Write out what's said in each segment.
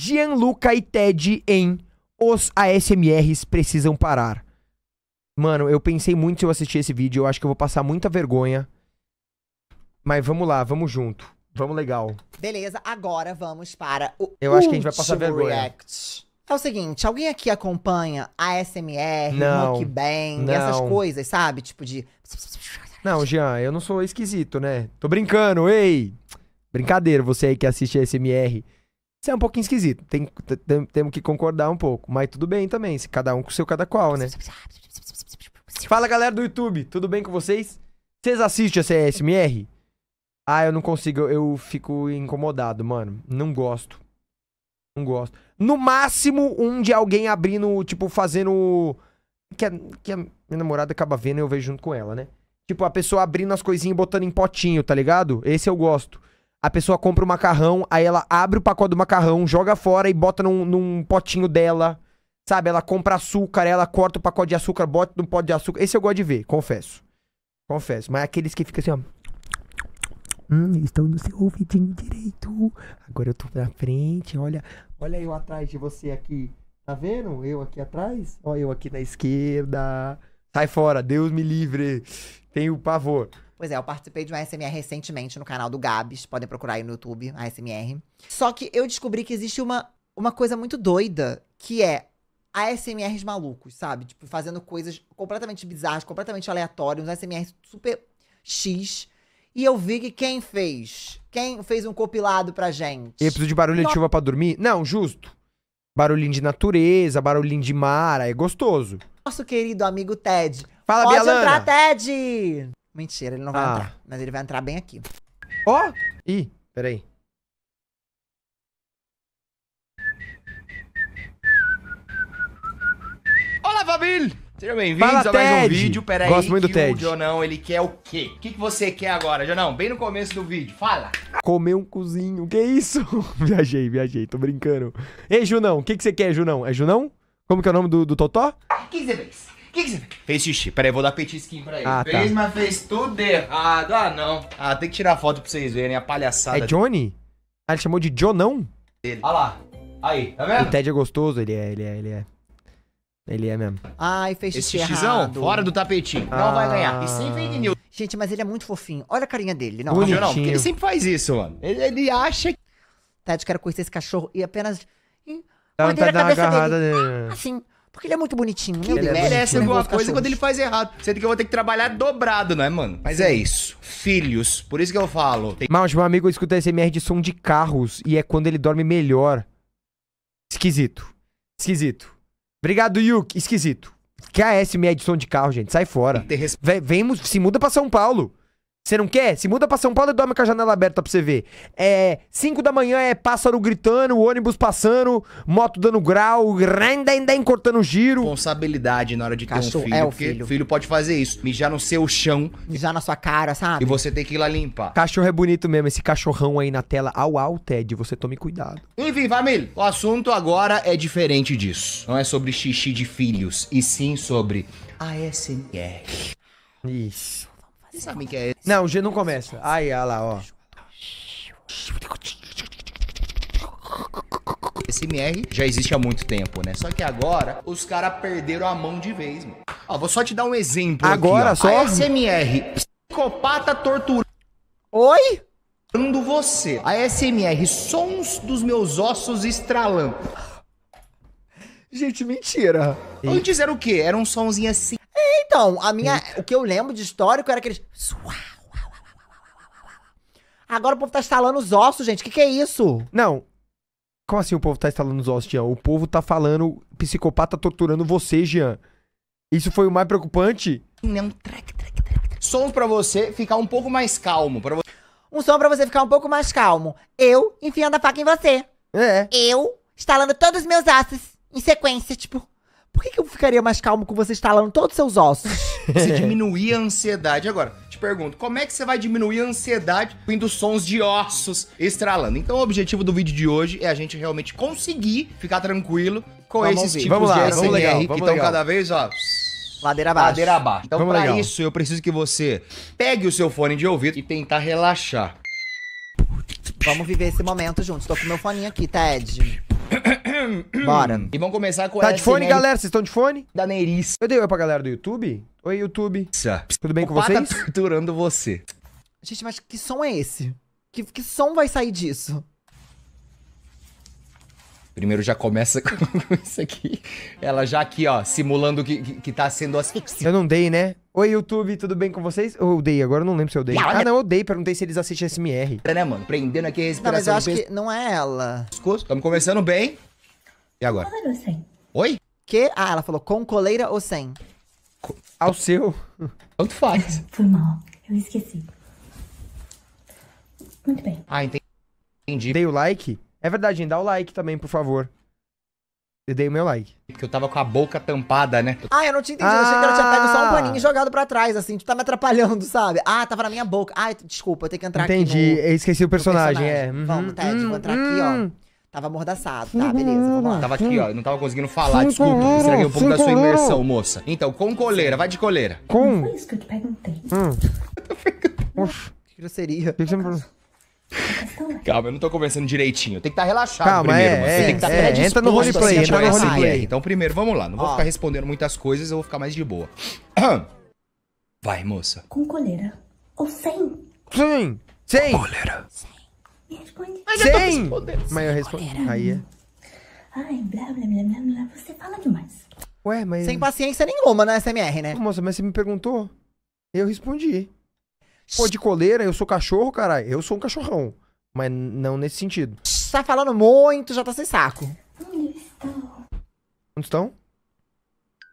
Gianluca e Ted em Os ASMRs Precisam Parar. Mano, eu pensei muito se eu assistir esse vídeo. Eu acho que eu vou passar muita vergonha. Mas vamos lá, vamos junto. Vamos legal. Beleza, agora vamos para o Eu acho que a gente vai passar vergonha. react. É o seguinte, alguém aqui acompanha ASMR, Não, mukbang, não. essas coisas, sabe? Tipo de... Não, Jean, eu não sou esquisito, né? Tô brincando, ei! Brincadeira, você aí que assiste ASMR. Você é um pouquinho esquisito. Tem, tem- temos que concordar um pouco. Mas tudo bem também, se cada um com o seu cada qual, né? Fala galera do YouTube, tudo bem com vocês? Vocês assistem essa ASMR? Ah, eu não consigo, eu, eu fico incomodado, mano. Não gosto. Não gosto. No máximo, um de alguém abrindo, tipo, fazendo. Que a, que a minha namorada acaba vendo e eu vejo junto com ela, né? Tipo, a pessoa abrindo as coisinhas e botando em potinho, tá ligado? Esse eu gosto. A pessoa compra o macarrão, aí ela abre o pacote do macarrão, joga fora e bota num, num potinho dela. Sabe? Ela compra açúcar, ela corta o pacote de açúcar, bota no pote de açúcar. Esse eu gosto de ver, confesso. Confesso. Mas aqueles que ficam assim, ó. Hum, estão no seu ouvidinho direito. Agora eu tô na frente, olha. Olha eu atrás de você aqui. Tá vendo? Eu aqui atrás. Olha eu aqui na esquerda. Sai fora, Deus me livre. Tenho pavor. Pois é, eu participei de uma ASMR recentemente no canal do Gabs. Podem procurar aí no YouTube, ASMR. Só que eu descobri que existe uma, uma coisa muito doida, que é ASMRs malucos, sabe? Tipo, fazendo coisas completamente bizarras, completamente aleatórias, uns ASMRs super X. E eu vi que quem fez? Quem fez um compilado pra gente? E eu preciso de barulho de No- chuva pra dormir? Não, justo. Barulhinho de natureza, barulhinho de mar, é gostoso. Nosso querido amigo Ted. Fala, Pode Bialana. entrar, Ted! Mentira, ele não vai Ah. entrar. Mas ele vai entrar bem aqui. Ó! Ih, peraí. Olá, família! Sejam bem-vindos a mais um Ted. vídeo. Pera aí, Gosto muito do Ted. o Jonão, ele quer o quê? O que, que você quer agora, Jonão? Bem no começo do vídeo, fala! Comer um cozinho, que isso? viajei, viajei, tô brincando. Ei, Junão, o que, que você quer, Junão? É Junão? Como que é o nome do, do Totó? O que, que você fez? O que, que você fez? Fez xixi. Pera aí, vou dar petisquinho pra ele. Ah, tá. fez, mas fez tudo errado. Ah, não. Ah, tem que tirar foto pra vocês verem a palhaçada É Johnny? Ah, ele chamou de Jonão? dele. Olha lá. Aí, tá O vendo? Ted é gostoso, ele é, ele é, ele é. Ele é mesmo. Ai, fez Esse xixi xizão, errado. fora do tapetinho. Ah. Não vai ganhar. E sem fake news. Gente, mas ele é muito fofinho. Olha a carinha dele. Não, Bonitinho. Jonão, porque ele sempre faz isso, mano. Ele, ele acha que... Ted, quero conhecer esse cachorro e apenas... Ih, Dá Morder vontade de a dar uma cabeça agarrada nele. Assim, porque ele é muito bonitinho. Meu Ele Deus. merece Eu alguma coisa quando ele faz errado. Sendo que eu vou ter que trabalhar dobrado, não é, mano? Mas é isso. Filhos. Por isso que eu falo. Tem Mas meu amigo escuta SMR de som de carros e é quando ele dorme melhor. Esquisito. Esquisito. Obrigado, Yuki. Esquisito. Que a SMR de som de carro, gente. Sai fora. respeito. Vem, se muda pra São Paulo. Você não quer? Se muda pra São Paulo e dorme com a janela aberta pra você ver. É. 5 da manhã é pássaro gritando, ônibus passando, moto dando grau, rendem cortando giro. responsabilidade na hora de ter um filho. é o porque filho. filho pode fazer isso. Mijar no seu chão Já na sua cara, sabe? e você tem que ir lá limpar. Cachorro é bonito mesmo, esse cachorrão aí na tela. Au, au, Ted, você tome cuidado. Enfim, família, o assunto agora é diferente disso. Não é sobre xixi de filhos, e sim sobre ASMR. Isso. Vocês sabem que é Não, o G não começa. Ai, olha lá, ó. ASMR? Já existe há muito tempo, né? Só que agora os caras perderam a mão de vez, mano. Ó, vou só te dar um exemplo Agora aqui, só? ASMR, psicopata torturando Oi? você. ASMR, sons dos meus ossos estralando. Gente, mentira. Antes era o quê? Era um sonzinho assim. Então, a minha... O que eu lembro de histórico era aqueles... Agora o povo tá estalando os ossos, gente. O que, que é isso? Não. Como assim o povo tá instalando os ossos, Jean? O povo tá falando psicopata torturando você, Jean. Isso foi o mais preocupante? Não, trec, trec, trec. Sons pra você ficar um pouco mais calmo. Pra você Um som pra você ficar um pouco mais calmo. Eu enfiando a faca em você. É. Eu estalando todos os meus ossos em sequência, tipo... Por que, que eu ficaria mais calmo com você estalando todos os seus ossos? você diminuir a ansiedade. Agora, te pergunto, como é que você vai diminuir a ansiedade ouvindo sons de ossos estralando? Então, o objetivo do vídeo de hoje é a gente realmente conseguir ficar tranquilo com Vamos esses ouvir. tipos Vamos lá, de legal, que estão legal. cada vez, ó, Ladeira abaixo. ladeira abaixo. Então, Vamos pra legal. isso, eu preciso que você pegue o seu fone de ouvido e tentar relaxar. Vamos viver esse momento juntos. Tô com meu foninho aqui, Ted. Bora. E vamos começar com Tá essa de fone, SMR galera? Vocês estão de fone? da Neiriça. Eu dei oi pra galera do YouTube. Oi, YouTube. Tudo bem com vocês? Tá torturando você. Gente, mas que som é esse? Que, que som vai sair disso? Primeiro já começa com isso aqui. Ela já aqui, ó, simulando que, que, que tá sendo asfixia. Eu não dei, né? Oi, YouTube, tudo bem com vocês? Ou eu dei, agora eu não lembro se eu dei. Ah, não, eu dei, perguntei se eles assistem SMR. Né, mano? Prendendo aqui a Não, respiração mas eu acho que não é ela. Estamos começando bem. E agora? Oi? Que? Ah, ela falou com coleira ou sem? Ao seu. Tanto faz. Foi mal. Eu esqueci. Muito bem. Ah, entendi. Entendi. Dei o like? É verdade, hein? Dá o like também, por favor. Eu dei o meu like. Porque eu tava com a boca tampada, né? Ah, eu não tinha entendido. Eu achei que ela tinha pego só um Ah. paninho e jogado pra trás, assim. Tu tá me atrapalhando, sabe? Ah, tava na minha boca. Ai, desculpa, eu tenho que entrar Entendi, aqui no... eu esqueci o personagem, é. personagem. Vamos, Ted, vou entrar aqui, hum. ó. Tava amordaçado. Tá, beleza, vamos lá. Tava aqui, ó. Não tava conseguindo falar. Desculpa. Estraguei um pouco da sua imersão, moça. Então, com coleira. Vai de coleira. Com. Foi isso que eu te perguntei. Hum. Oxe, Que grosseria. o que que você me perguntou? Calma, eu não tô conversando direitinho. Tem que estar relaxado Calma, primeiro, é, moça. é, Você tem que estar é, predisposto entra no roleplay, a se entra no apoiar. roleplay. Então, primeiro, vamos lá. Não vou Ó. ficar respondendo muitas coisas, eu vou ficar mais de boa. Vai, moça. Com coleira. Ou sem. Sim! Sim! Coleira. Me responde. Sim! Mas eu respondi. Aí é. Ai, blá, blá, blá, blá, blá. Você fala demais. Ué, mas. Sem paciência nenhuma na SMR, né? Pô, Moça, mas você me perguntou. Eu respondi. Pô, de coleira, eu sou cachorro, caralho. Eu sou um cachorrão. Mas não nesse sentido. Tá falando muito, já tá sem saco. Onde estou? Onde estão?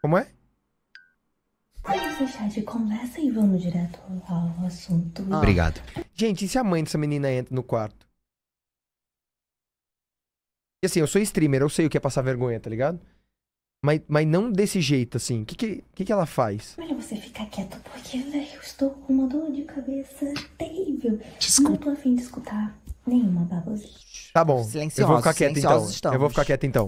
Como é? Vamos deixar de conversa e vamos direto ao assunto. Ah. Obrigado. Gente, e se a mãe dessa menina entra no quarto? E assim, eu sou streamer, eu sei o que é passar vergonha, tá ligado? Mas, mas não desse jeito, assim. O que, que, que, que ela faz? Melhor você ficar quieto, porque velho, eu estou com uma dor de cabeça terrível. Desculpa. Não tô afim de escutar nenhuma baboseira. Tá bom. Eu Silenciosos, vou ficar quieto então. estamos. Eu vou ficar quieto então.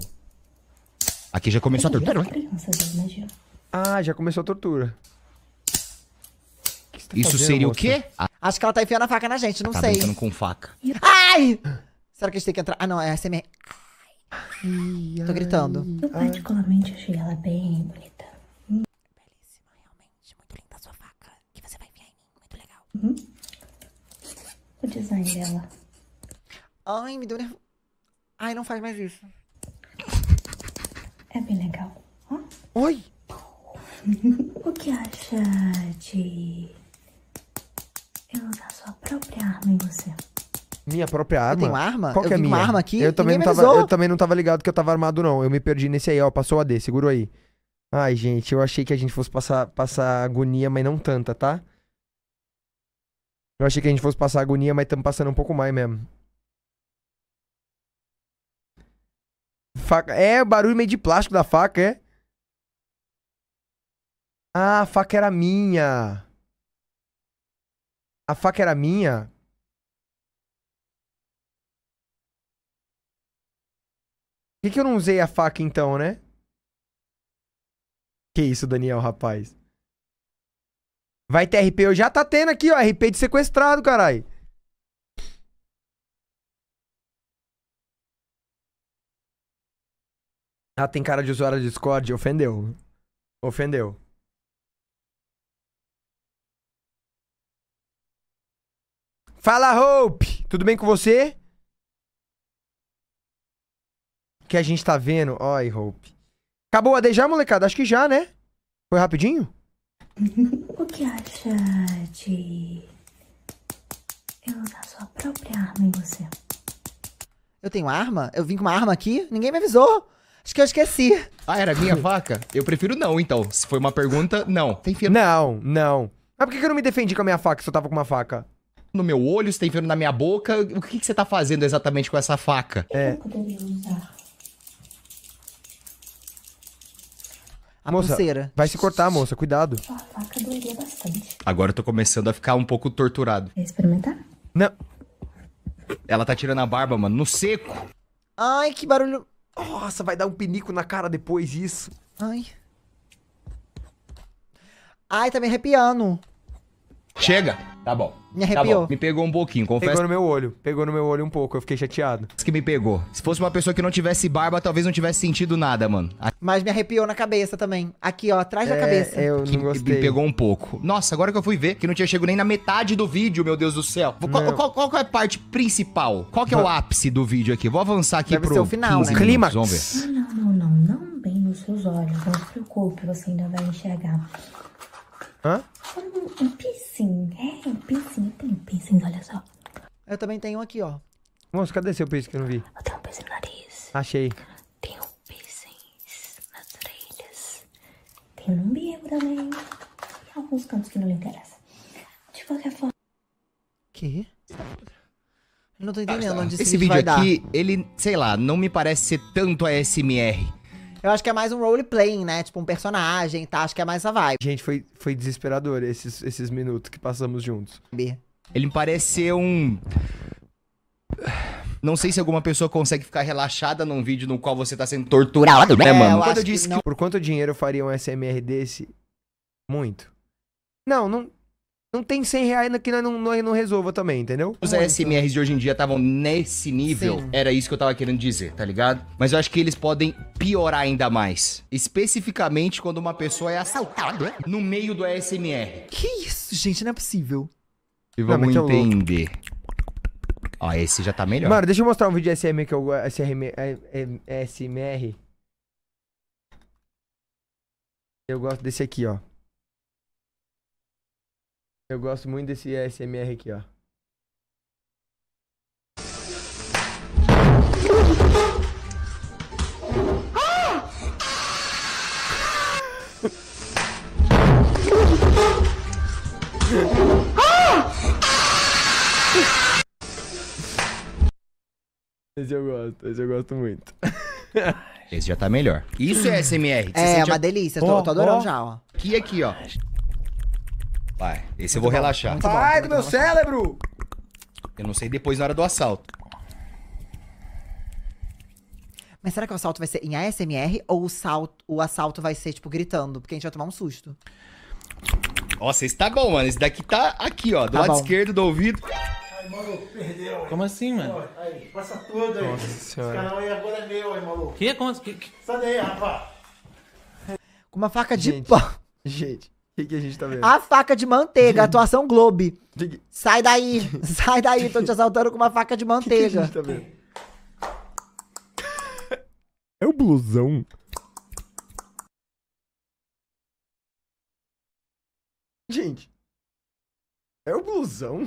Aqui já começou a tortura. Crianças magia. Ah, já começou a tortura. O tá Isso fazendo, seria o moça? quê? Ah, Acho que ela tá enfiando a faca na gente, não tá sei. brincando com faca. Ai! Será que a gente tem que entrar? Ah, não, é SMR. Tô gritando. Eu particularmente achei ela bem bonita. Belíssima, realmente. Muito linda a sua faca. Que você vai enfiar em mim. Muito legal. O design dela. Ai, me deu nervo. Ai, não faz mais isso. É bem legal. Ó, Oi! O que acha de eu usar sua própria arma em você? Minha própria Eu arma? tenho arma? Qual eu que é minha? uma arma aqui? Eu também, não tava, avisou. eu também não tava ligado que eu tava armado, não. Eu me perdi nesse aí, ó. Passou o AD, segura aí. Ai, gente, eu achei que a gente fosse passar, passar agonia, mas não tanta, tá? Eu achei que a gente fosse passar agonia, mas estamos passando um pouco mais mesmo. Faca... É, barulho meio de plástico da faca, é? Ah, a faca era minha. A faca era minha? Por que, que eu não usei a faca então, né? Que isso, Daniel, rapaz. Vai ter RP, eu já tá tendo aqui, ó. RP de sequestrado, caralho. Ah, tem cara de usuário de Discord. Ofendeu. Ofendeu. Fala, Hope! Tudo bem com você? Que a gente tá vendo? Oi, Hope. Acabou a AD já, molecada? Acho que já, né? Foi rapidinho? O que acha de eu usar sua própria arma em você? Eu tenho arma? Eu vim com uma arma aqui? Ninguém me avisou. Acho que eu esqueci. Ah, era minha faca? Eu prefiro não, então. Se foi uma pergunta, não. Tem fio Não, não. Mas por que eu não me defendi com a minha faca se eu tava com uma faca? no meu olho, você tem fio na minha boca. O que, que você tá fazendo exatamente com essa faca? É. Eu poderia usar. A Moça, pulseira. Vai se cortar, moça. Cuidado. Sua faca doeria bastante. Agora eu tô começando a ficar um pouco torturado. Quer experimentar? Não. Ela tá tirando a barba, mano, no seco. Ai, que barulho. Nossa, vai dar um pinico na cara depois isso. Ai. Ai, tá me arrepiando. Chega. Tá bom. Me Tá arrepiou. bom. Me pegou um pouquinho, confesso Pegou no meu olho. Pegou no meu olho um pouco. Eu fiquei chateado. que me pegou. Se fosse uma pessoa que não tivesse barba, talvez não tivesse sentido nada, mano. Mas me arrepiou na cabeça também. Aqui, ó, atrás da É, cabeça. Eu Aqui não me gostei. pegou um pouco. Nossa, agora que eu fui ver, que não tinha chego nem na metade do vídeo, meu Deus do céu. Qual, qual- qual que é a parte principal? Qual que é o ápice do vídeo aqui? Vou avançar aqui Deve pro ser o final, 15 né? Clímax. Vamos ver. Não, não, não, não bem nos seus olhos. Não se preocupe, você ainda vai enxergar. Hã? Um, um piercing, é, um piercing. Tem um piercing, olha só. Eu também tenho aqui, ó. Moço, cadê seu peixe que eu não vi? Eu tenho um piercing no nariz. Achei. Tenho piercings nas orelhas. Tenho no umbigo também. E alguns cantos que não lhe interessam. De qualquer forma. Quê? Eu não tô entendendo onde esse, Esse vídeo vídeo vai aqui, ele, sei lá, não me parece ser tanto ASMR. Eu acho que é mais um roleplaying, né? Tipo um personagem, tá? Acho que é mais essa vibe. Gente, foi, foi desesperador esses, esses minutos que passamos juntos. Ele me parece ser um. Não sei se alguma pessoa consegue ficar relaxada num vídeo no qual você tá sendo torturado, né, É, mano? eu que disse que, não. Por quanto dinheiro eu faria um SMR desse? Muito. Não, não, não tem 100 reais que nós não, nós não resolva também, entendeu? os Muito. ASMRs de hoje em dia estavam nesse nível, Sim. era isso que eu tava querendo dizer, tá ligado? Mas eu acho que eles podem piorar ainda mais. Especificamente quando uma pessoa é assaltada no meio do ASMR. Que isso, gente? Não é possível. E Não, vamos louco. entender. Ó, esse já tá melhor. Mano, deixa eu mostrar um vídeo SM que eu SRM, SMR. Eu gosto desse aqui, ó. Eu gosto muito desse SMR aqui, ó. Esse eu gosto, esse eu gosto muito. Esse já tá melhor. Isso é ASMR. Você É, sente uma delícia. Tô, tô adorando já, ó. aqui aqui, ó. Vai, esse eu vou relaxar. muito bom, Sai muito do meu bom. cérebro! Eu não sei depois na hora do assalto. Mas será que o assalto vai ser em ASMR ou o, salto, o assalto vai ser, tipo, gritando? Porque a gente vai tomar um susto. Nossa, esse tá bom, mano. Esse daqui tá aqui, ó. Do Tá lado bom. esquerdo do ouvido. Como assim, mano? Aí, passa tudo aí. Nossa Esse senhora. canal aí agora é meu, aí, maluco. Que? Como, que, que- Sai daí, rapaz. Com uma faca de pão. Gente, o que, que a gente tá vendo? A faca de manteiga, atuação Globe. Que que- Sai daí, sai daí, tô te assaltando com uma faca de que que a manteiga. gente tá vendo? É o blusão? Gente. É o blusão?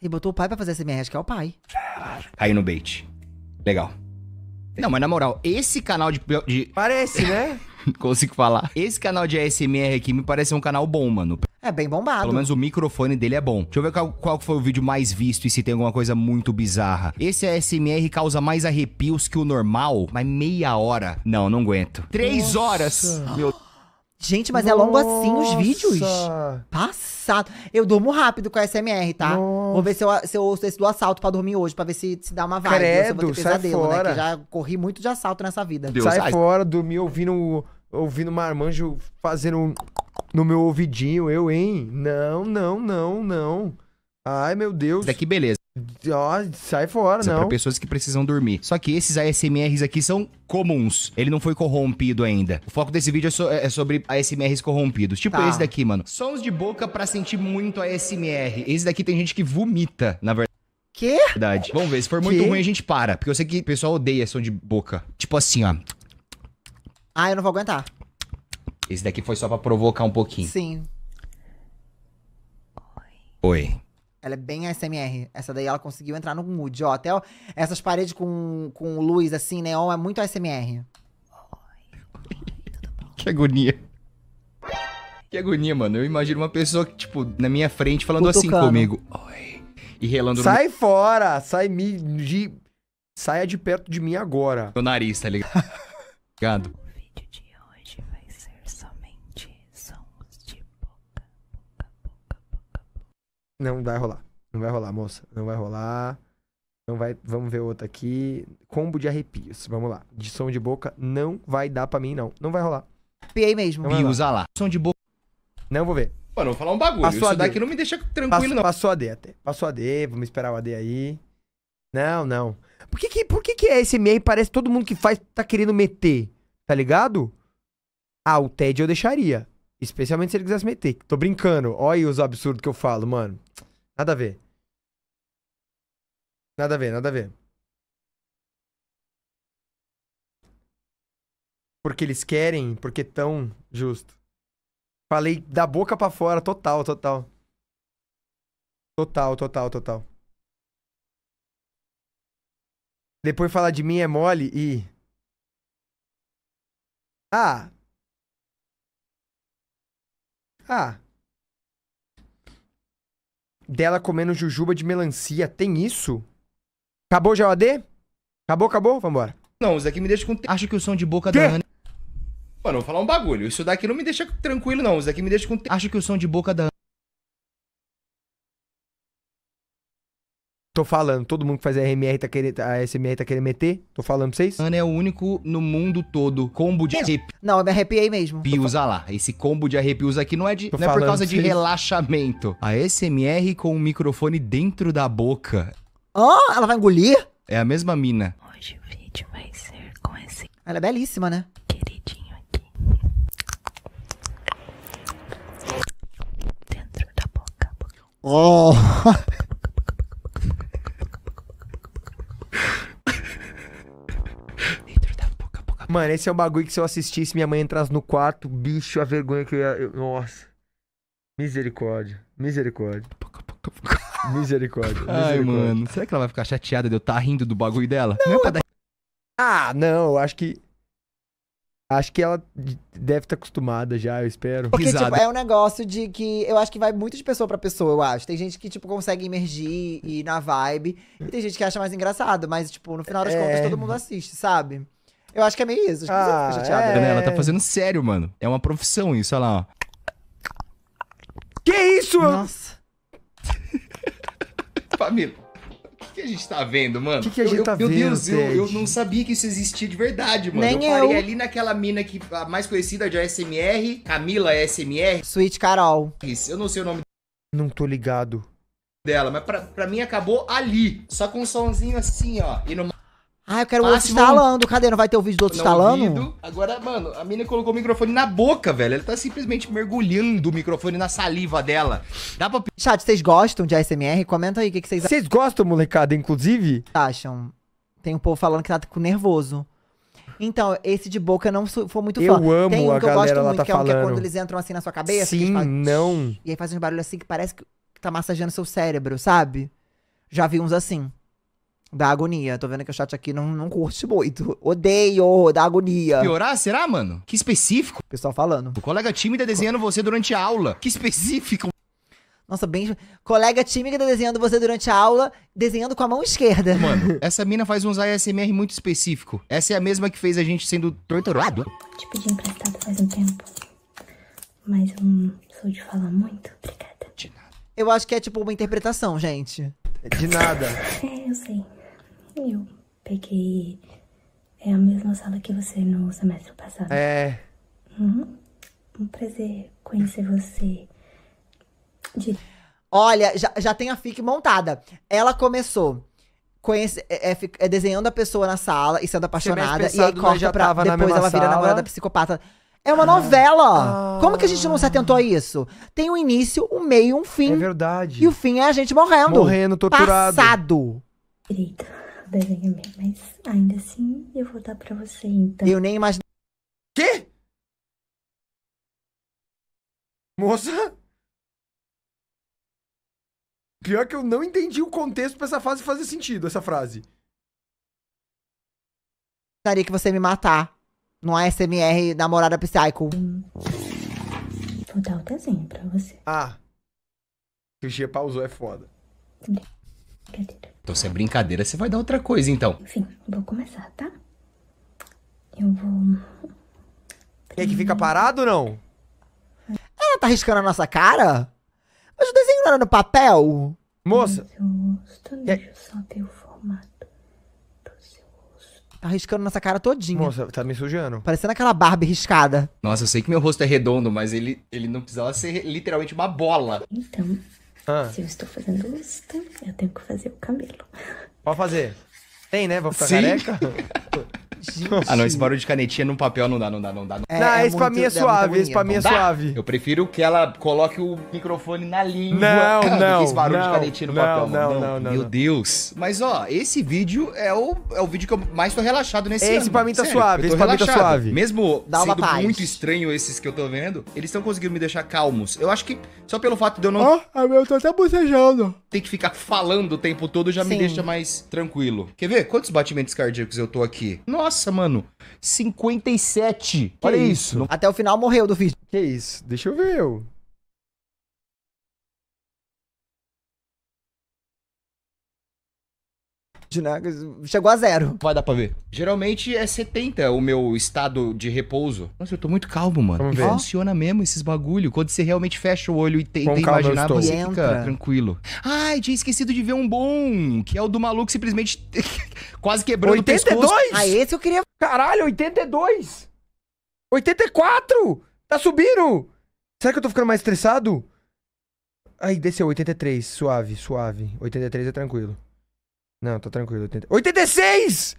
E botou o pai pra fazer SMR, acho que é o pai. Caiu no bait. Legal. Não, mas na moral, esse canal de, de. Parece, né? Consigo falar. Esse canal de ASMR aqui me parece um canal bom, mano. É bem bombado. Pelo menos o microfone dele é bom. Deixa eu ver qual, qual foi o vídeo mais visto e se tem alguma coisa muito bizarra. Esse ASMR causa mais arrepios que o normal, mas meia hora. Não, não aguento. Três horas! Meu Gente, mas é longo assim os Nossa. vídeos? Passado. Eu durmo rápido com a SMR, tá? Vou ver se eu, se eu ouço esse do assalto pra dormir hoje, pra ver se, se dá uma vibe. se eu vou Credo, ter sai pesadelo, né? fora. Que já corri muito de assalto nessa vida. Deus. Sai Ai. fora, dormir ouvindo, ouvindo marmanjo fazendo um no meu ouvidinho, eu, hein? Não, não, não, não. Ai, meu Deus. daqui, beleza. Ó, sai fora, É pra não. pessoas que precisam dormir. Só que esses ASMRs aqui são comuns. Ele não foi corrompido ainda. O foco desse vídeo é, so- é sobre ASMRs corrompidos. Tipo Tá. esse daqui, mano. Sons de boca pra sentir muito ASMR. Esse daqui tem gente que vomita, na Quê? verdade. Vamos ver, se for muito Que? ruim a gente para. Porque eu sei que o pessoal odeia som de boca. Tipo assim, ó. Ah, eu não vou aguentar. Esse daqui foi só pra provocar um pouquinho. Sim. Oi. Ela é bem ASMR. Essa daí ela conseguiu entrar no mood, ó. Até ó, essas paredes com, com luz assim, neon, é muito ASMR. Que agonia. Que agonia, mano. Eu imagino uma pessoa tipo, na minha frente falando assim Cutucando. comigo. Oi. E relando no Sai fora, sai me de saia de perto de mim agora. meu nariz, tá ligado? Ligado? O vídeo de hoje vai ser somente sons de boca, boca, boca, boca. Não vai rolar. Não vai rolar, moça. Não vai rolar. Não vai, vamos ver outra aqui. Combo de arrepios. Vamos lá. De som de boca não vai dar pra mim não. Não vai rolar. Piei mesmo. Então vai lá. Usa lá. Som de boca. Não vou ver. Mano, eu vou falar um bagulho. Passou Isso a daqui não me deixa tranquilo, Passou, não. passou AD até. Passou AD, vamos esperar o AD aí. Não, não. Por que que, por que que é SMR parece que todo mundo que faz tá querendo meter? Tá ligado? Ah, o TED eu deixaria. Especialmente se ele quisesse meter. Tô brincando. Olha aí os absurdos que eu falo, mano. Nada a ver. Nada a ver, nada a ver. Porque eles querem, porque tão justo. Falei da boca pra fora, total, total. Total, total, total. Depois falar de mim é mole e. Ah. Ah. Dela comendo jujuba de melancia. Tem isso? Acabou já o AD? Acabou, acabou? Vambora. Não, isso daqui me deixa com. Acho que o som de boca Quê? da Ana. Mano, eu vou falar um bagulho. Isso daqui não me deixa tranquilo, não. Isso daqui me deixa com. Acho que o som de boca da Tô falando, todo mundo que faz RMR tá querendo. A SMR tá querendo meter? Tô falando pra vocês? Ana é o único no mundo todo combo de arrepios. Não, eu me arrepiei mesmo. Usa lá. Esse combo de arrepios aqui não é, de, Tô não é por falando causa de vocês. relaxamento. A SMR com o microfone dentro da boca. Ah, ela vai engolir? É a mesma mina. Hoje o vídeo vai ser com esse Ela é belíssima, né? queridinho aqui. Dentro da boca. Oh. Mano, esse é um bagulho que se eu assistisse, minha mãe entrasse no quarto, bicho, a vergonha que eu ia. eu- Nossa. Misericórdia. Misericórdia. Misericórdia. Ai, misericórdia. mano. Será que ela vai ficar chateada de eu estar rindo do bagulho dela? Não, é pra dar Ah, não, eu acho que. Acho que ela deve estar acostumada já, eu espero. Porque, Risada. tipo, é um negócio de que eu acho que vai muito de pessoa pra pessoa, eu acho. Tem gente que, tipo, consegue emergir e ir na vibe. E tem gente que acha mais engraçado. Mas, tipo, no final das É. contas, todo mundo assiste, sabe? Eu acho que é meio isso. Acho que Ah, você fica chateada. é. Né? Ela tá fazendo sério, mano. É uma profissão isso, olha lá, ó. Que isso? Nossa. Família, o que a gente tá vendo, mano? Que que a gente Eu- tá meu vendo, Deus, eu, eu não sabia que isso existia de verdade, mano. Nem eu parei eu. ali naquela mina que a mais conhecida de ASMR, Camila ASMR. Sweet Carol. Eu não sei o nome Não tô ligado. dela, mas pra, pra mim acabou ali. Só com um sonzinho assim, ó. E no Ah, eu quero o outro instalando. Cadê? Não vai ter o vídeo do outro instalando? Agora, mano, a mina colocou o microfone na boca, velho. Ela tá simplesmente mergulhando o microfone na saliva dela. Dá pra Chat, vocês gostam de ASMR? Comenta aí o que, que vocês Vocês gostam, molecada, inclusive? acham. Tem um povo falando que tá com nervoso. Então, esse de boca eu não foi muito Eu fã. amo Tem um a que eu gosto galera lá muito, tá que é um que é falando. quando eles entram assim na sua cabeça. que Sim, eles fazem- não. E aí faz uns barulhos assim que parece que tá massageando seu cérebro, sabe? Já vi uns assim. Da agonia. Tô vendo que o chat aqui não, não curte muito. Odeio, da agonia. piorar, será, mano? Que específico. Pessoal falando. O colega tímida desenhando você durante a aula. Que específico. Nossa, bem. Colega tímida desenhando você durante a aula, desenhando com a mão esquerda. Mano, essa mina faz uns ASMR muito específico. Essa é a mesma que fez a gente sendo torturado. Te pedi emprestado faz um tempo. Mas eu não sou de falar muito. Obrigada. De nada. Eu acho que é tipo uma interpretação, gente. De nada. É, eu sei. Eu peguei. É a mesma sala que você no semestre passado. É. Uhum. Um prazer conhecer você. De... Olha, já, já tem a FIC montada. Ela começou conhece, é, é, é desenhando a pessoa na sala e sendo apaixonada. E aí corta já pra. Depois ela vira sala. namorada psicopata. É uma novela! Ah. Como que a gente não se atentou a isso? Tem um início, um meio, um É fim. verdade. e o fim é a gente morrendo. Morrendo, torturado. Passado. o desenho mesmo. Mas ainda assim, eu vou dar pra você então. Eu nem imaginei. Quê? Moça? Pior que eu não entendi o contexto pra essa frase fazer sentido, essa frase. que você me matar. No ASMR namorada psycho. Vou dar o desenho pra você. Ah. Que o Gia pausou é foda. Brincadeira. Então, se é brincadeira, você vai dar outra coisa, então. Enfim, vou começar, tá? Eu vou. Quer que fica parado ou não? Ela tá riscando a nossa cara? Mas o desenho não era no papel? Moça, Seu rosto, deixa eu só ver o formato do seu rosto. Tá riscando nessa cara todinha. Moça, tá me sujando. Parecendo aquela Barbie riscada. Nossa, eu sei que meu rosto é redondo, mas ele, ele não precisava ser literalmente uma bola. Então, Ah, se eu estou fazendo isto, eu tenho que fazer o cabelo. pode fazer. Tem, né? Vou ficar Sim. careca? Ah, não, esse barulho de canetinha no papel não dá, não dá, não dá. É, não, é esse pra mim é muita suave, esse pra mim é Não dá? suave. Eu prefiro que ela coloque o microfone na língua. Não, que não, esse barulho não, de canetinha no não, papel, não, mano. não, não, Meu não. Deus. Mas, ó, esse vídeo é o, é o vídeo que eu mais tô relaxado nesse Esse ano. pra mim tá Sério, suave, eu tô esse pra mim tá relaxado. suave. Mesmo Dá sendo paz. muito estranho esses que eu tô vendo, eles estão conseguindo me deixar calmos. Eu acho que só pelo fato de eu não Ó, a meu tá até bocejando. ter que ficar falando o tempo todo já me Sim. deixa mais tranquilo. Quer ver? Quantos batimentos cardíacos eu tô aqui? Nossa, mano. 57. Olha isso. Não- Até o final morreu do vídeo. Que isso? Deixa eu ver, eu. Né? Chegou a zero. Vai dar pra ver. Geralmente é 70 o meu estado de repouso. Nossa, eu tô muito calmo, mano. Vamos E ver. funciona mesmo esses bagulho. Quando você realmente fecha o olho e tenta imaginar, você E fica entra. tranquilo. Ai, tinha esquecido de ver um bom, que é o do maluco simplesmente quase quebrando o pescoço. 82? Ah, esse eu queria. Caralho, 82! 84! Tá subindo! Será que eu tô ficando mais estressado? Aí, desceu, 83. Suave, suave. 83 é tranquilo. Não, tá tranquilo. 80... 86!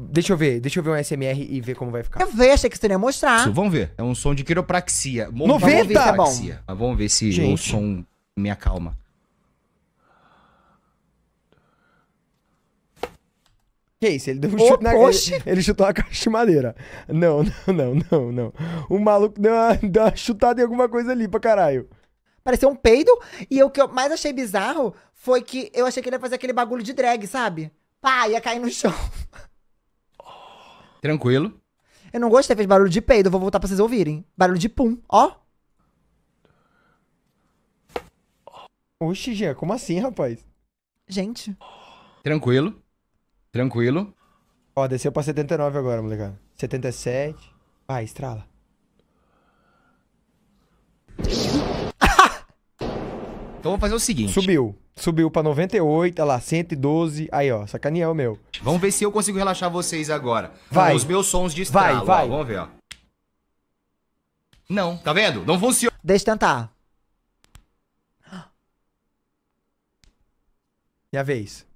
Deixa eu ver, deixa eu ver um SMR e ver como vai ficar. Eu ver, achei que você ia mostrar. Isso, vamos ver. É um som de quiropraxia. 90? Quiropraxia. Mas vamos ver se o Gente. som me acalma. Que isso? Ele deu um Ô, chute na ele, ele chutou a caixa de madeira. Não, não, não, não, não. O maluco deu uma, deu uma chutada em alguma coisa ali pra caralho. Pareceu um peido. E o que eu mais achei bizarro foi que eu achei que ele ia fazer aquele bagulho de drag, sabe? Pá, ia cair no chão. Tranquilo. Eu não gostei, fez barulho de peido. Vou voltar pra vocês ouvirem. Barulho de pum, ó. Oxi, Jean, como assim, rapaz? Gente. Tranquilo. Tranquilo. Ó, desceu pra 79 agora, molecada. 77. Vai, estrala. Então vamos fazer o seguinte. Subiu. Subiu pra 98, olha lá, 112. Aí, ó, sacaneou o meu. Vamos ver se eu consigo relaxar vocês agora. Vai. Com os meus sons de estralo. Vai, vai. ó. Vamos ver, ó. Não, tá vendo? Não funciona. Deixa eu tentar. Minha vez.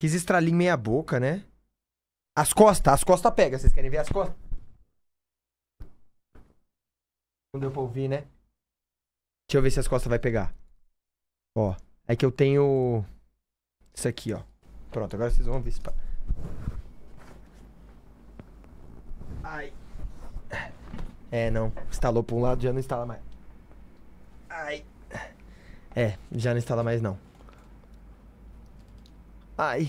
Quis estralinho meia boca, né? As costas, as costas pega. Vocês querem ver as costas? Não deu pra ouvir, né? Deixa eu ver se as costas vai pegar. Ó, é que eu tenho isso aqui, ó. Pronto, agora vocês vão ver se... Ai. É, não. Instalou pra um lado, já não instala mais. Ai. É, já não instala mais, não. Ai.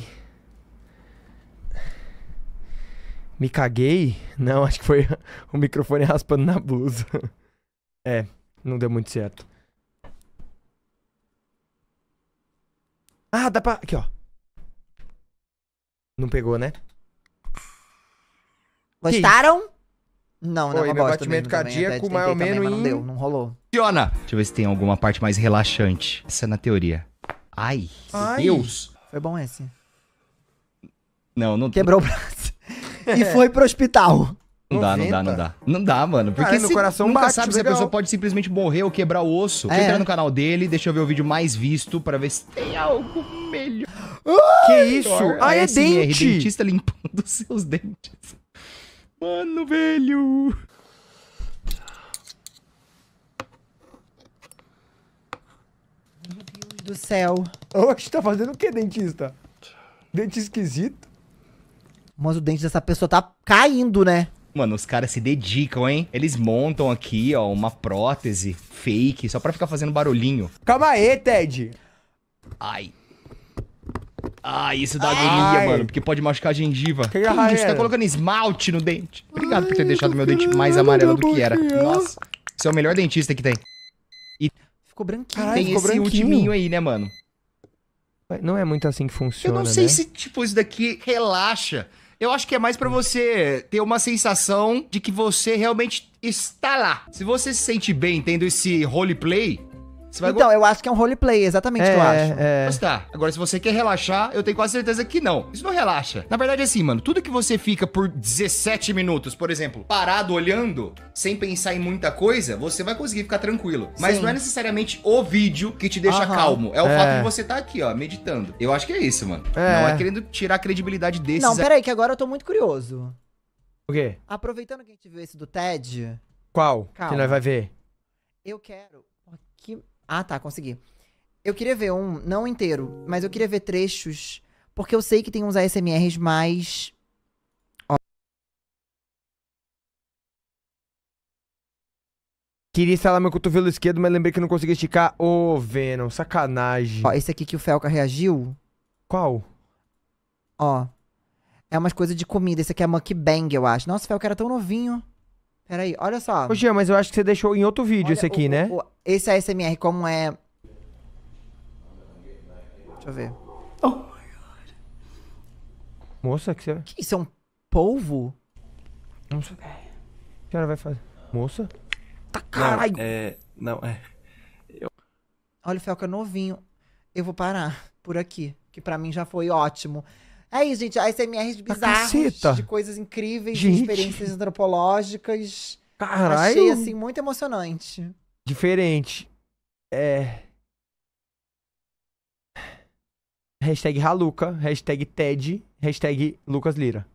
Me caguei? Não, acho que foi o microfone raspando na blusa. É, não deu muito certo. Ah, dá pra. Aqui, ó. Não pegou, né? Gostaram? Não, não, Oi, eu meu batimento mesmo também, cardíaco, tentei mais ou também, menos mas não em- deu, não rolou. Funciona. Deixa eu ver se tem alguma parte mais relaxante. Essa é na teoria. Ai, Ai. meu Deus. Foi bom esse. Não, não, Quebrou o braço. e foi pro hospital. não dá, não dá, não 90. dá. Não dá, mano. Porque Cara, meu coração nunca bate, sabe se a legal. pessoa pode simplesmente morrer ou quebrar o osso. É. Entra no canal dele, deixa eu ver o vídeo mais visto pra ver se tem algo melhor. Que isso? Ah, é ASMR, dente! dentista limpando seus dentes. Mano, velho. Do céu. Oxe, tá fazendo o que, dentista? Dente esquisito. Mas o dente dessa pessoa tá caindo, né? Mano, os caras se dedicam, hein? Eles montam aqui, ó, uma prótese fake só pra ficar fazendo barulhinho. Calma aí, Ted. Ai. Ai, isso dá agonia, Ai. mano, porque pode machucar a gengiva. Que Que isso? Tá era? colocando esmalte no dente. Obrigado por ter deixado meu dente mais amarelo do que era. Nossa, você é o melhor dentista que tem. Ficou branquinho. Caralho, tem ficou esse branquinho. ultiminho aí, né, mano? Não é muito assim que Eu funciona, não sei né? se, tipo, isso daqui relaxa. Eu acho que é mais pra você ter uma sensação de que você realmente está lá. Se você se sente bem tendo esse roleplay, você vai Então, eu acho que é um roleplay, exatamente o que eu acho. é. gostar. Agora, se você quer relaxar, eu tenho quase certeza que não. Isso não relaxa. Na verdade, é assim, mano, tudo que você fica por 17 minutos, por exemplo, parado olhando, sem pensar em muita coisa, você vai conseguir ficar tranquilo. Mas Sim. não é necessariamente o vídeo que te deixa Aham. calmo. É o É. fato de você estar aqui, ó, meditando. Eu acho que é isso, mano. É. Não é querendo tirar a credibilidade desses. Não, peraí, que agora eu tô muito curioso. O quê? Aproveitando que a gente viu esse do TED, Qual? Calma. Que nós vai ver? eu quero. Que... Ah, tá, consegui. Eu queria ver um, não inteiro, mas eu queria ver trechos, porque eu sei que tem uns ASMRs mais. Queria instalar meu cotovelo esquerdo, mas lembrei que não conseguia esticar. Ô, Venom, sacanagem. Ó, esse aqui que o Felca reagiu, Qual? ó. É umas coisas de comida. Esse aqui é mukbang, eu acho. Nossa, o Felca era tão novinho. Peraí, olha só. Ô, Jean, mas eu acho que você deixou em outro vídeo Olha esse aqui, o- né? o- o- esse ASMR, como é. Deixa eu ver. Moça, que você... Que isso é um polvo? Moça. O que a senhora vai fazer? Moça? Tá caralho. É. Não, é. Olha o Felca novinho. Eu vou parar por aqui, que pra mim já foi ótimo. É isso, gente. ASMRs bizarros, de coisas incríveis, de Gente. experiências antropológicas. Caralho. Achei, assim, muito emocionante. Diferente. É... Hashtag Haluca, hashtag TED, hashtag Lucas Lira.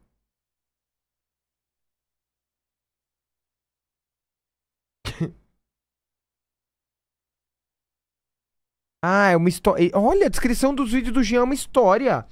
ah, é uma história. Olha, a descrição dos vídeos do Jean é uma história.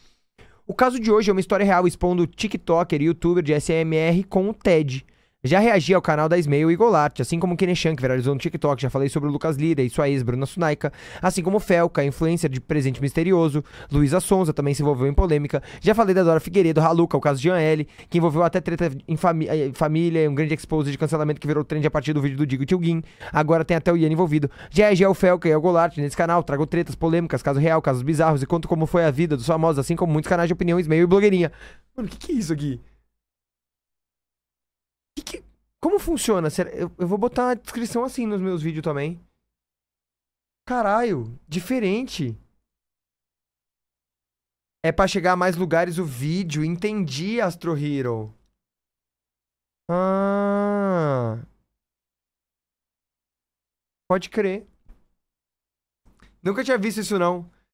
O caso de hoje é uma história real expondo o TikToker e youtuber de SMR com o TED. Já reagi ao canal da Smail e Golart, assim como o Keneshan, que viralizou no TikTok. Já falei sobre o Lucas Lira e sua ex, Bruna Sunaica. Assim como Felca, influencer de presente misterioso. Luísa Sonza também se envolveu em polêmica. Já falei da Dora Figueiredo, Haluca, o caso de L, que envolveu até treta em fami- eh, família, um grande expose de cancelamento que virou trend a partir do vídeo do Digo Tilguin. Agora tem até o Ian envolvido. Já reagi ao Felca e ao Golart nesse canal. Trago tretas, polêmicas, caso real, casos bizarros e conto como foi a vida dos famosos, assim como muitos canais de opinião, Smail e blogueirinha. Mano, o que, que é isso aqui? Como funciona? Eu, eu vou botar a descrição assim nos meus vídeos também. Caralho, diferente. É pra chegar a mais lugares o vídeo. Entendi, Astro Hero. Ah. Pode crer. Nunca tinha visto isso, não.